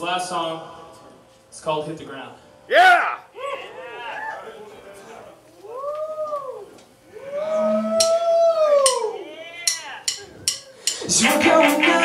This last song is called Hit the Ground. Yeah! You're going